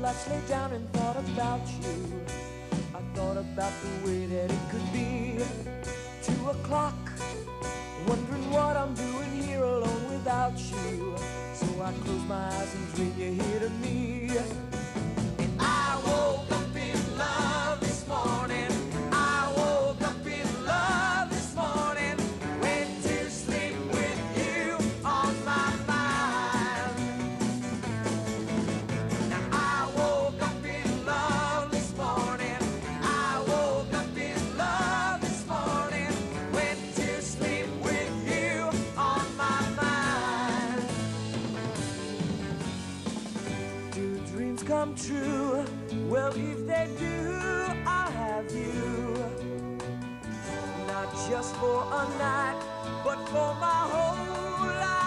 lights, lay down and thought about you. I thought about the way that it could be. Two o'clock, wondering what I'm doing here alone without you. So I close my eyes and dream you're here to me. Come true? Well, if they do, I'll have you. Not just for a night, but for my whole life